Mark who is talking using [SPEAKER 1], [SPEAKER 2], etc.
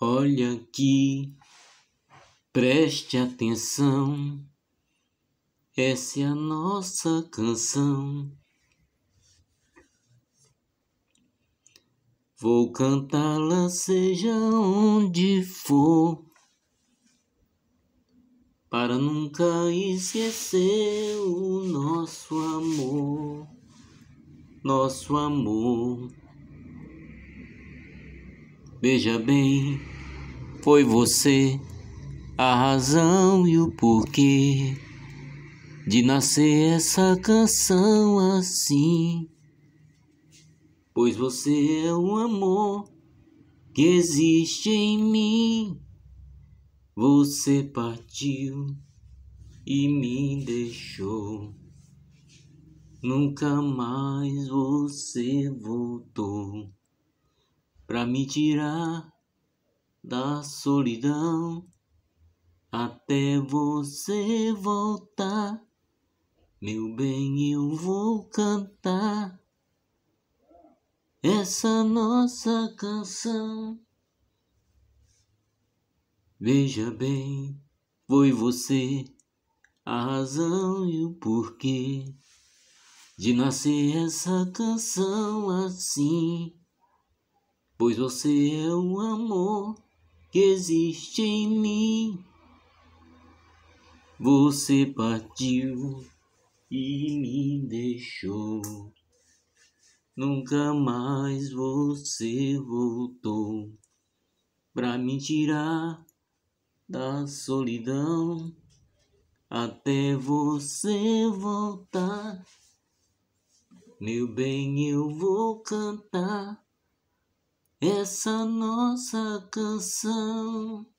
[SPEAKER 1] Olha aqui, preste atenção. Essa é a nossa canção. Vou cantá-la seja onde for, para nunca esquecer o nosso amor, nosso amor. Veja bem, foi você a razão e o porquê de nascer essa canção assim. Pois você é o amor que existe em mim. Você partiu e me deixou. Nunca mais você voltou para me tirar da solidão até você voltar. Meu bem, eu vou cantar essa nossa canção. Veja bem, foi você a razão e o porquê de nascer essa canção assim pois você é o amor que existe em mim. Você partiu e me deixou. Nunca mais você voltou pra me tirar da solidão até você voltar. Meu bem, eu vou cantar essa nossa canção.